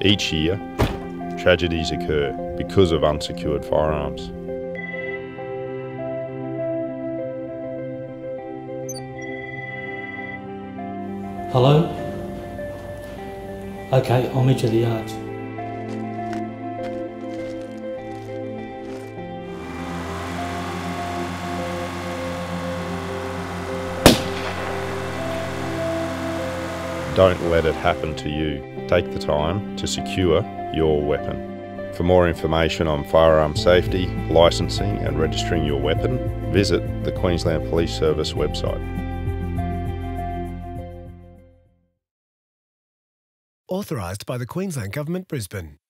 Each year, tragedies occur because of unsecured firearms. Hello? Okay, I'll meet you at the yards. Don't let it happen to you. Take the time to secure your weapon. For more information on firearm safety, licensing and registering your weapon, visit the Queensland Police Service website. Authorised by the Queensland Government, Brisbane.